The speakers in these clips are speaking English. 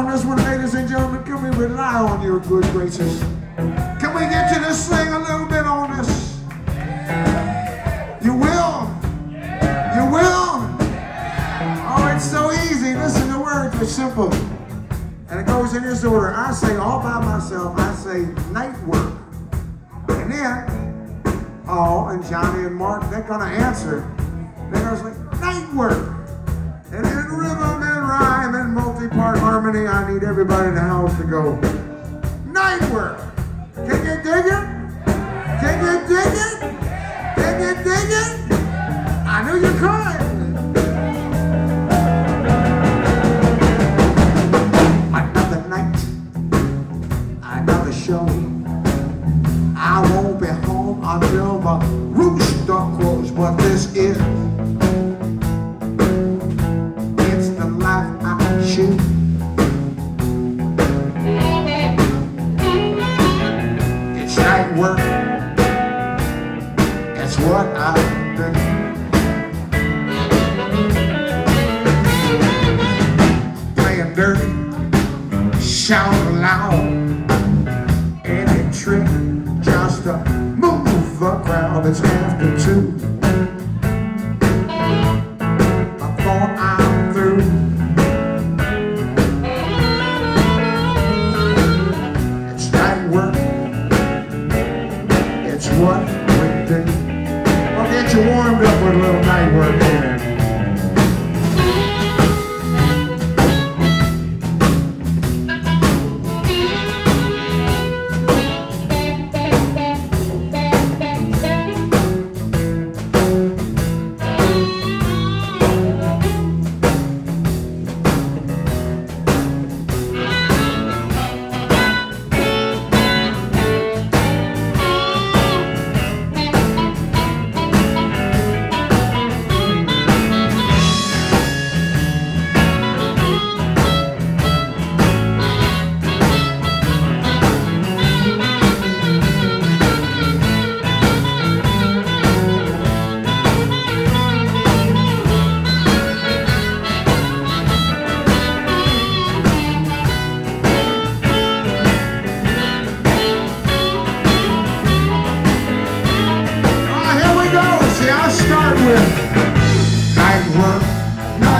on this one, ladies and gentlemen. Can we rely on your good graces? Can we get you to sing a little bit on this? You will. You will. Oh, it's so easy. Listen, the words are simple. And it goes in this order. I say all by myself, I say night work. And then, Paul and Johnny and Mark, they're gonna answer. They're gonna say, night work. Multi-part harmony, I need everybody in the house to go, night work. Can you dig it? Can you dig it? Can you dig it? I knew you could. Another night, another show. I won't be home until the rooster crows, but this is work. It's what I do. Playing dirty, shout loud, any trick just to move the crowd. It's after two. What we do. I'll get you warmed up with a little night work here.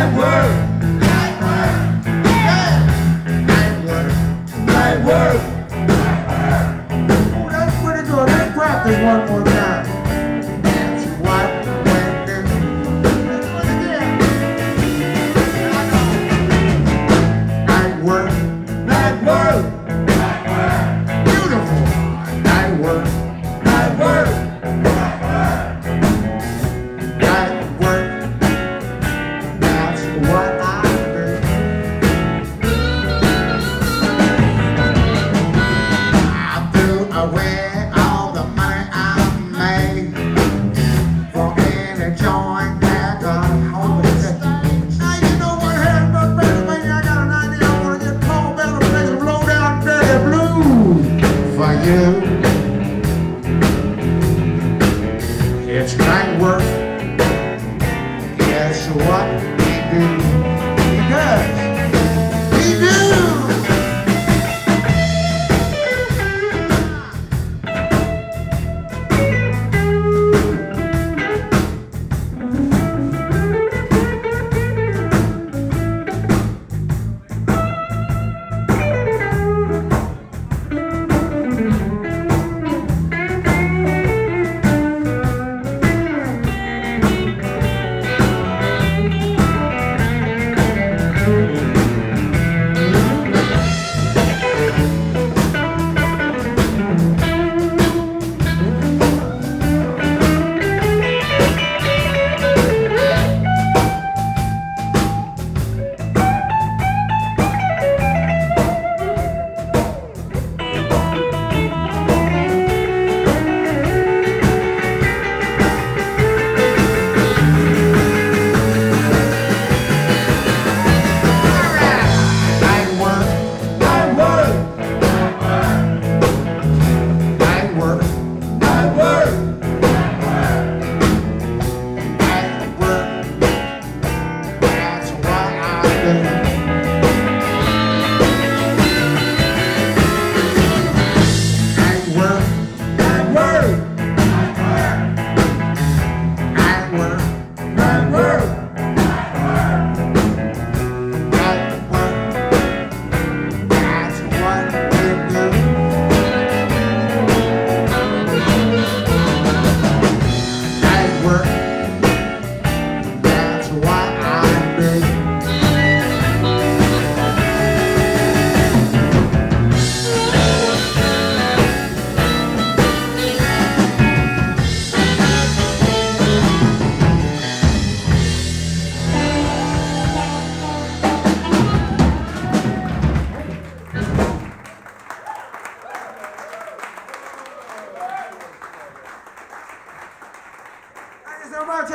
Night work. Guess what we do?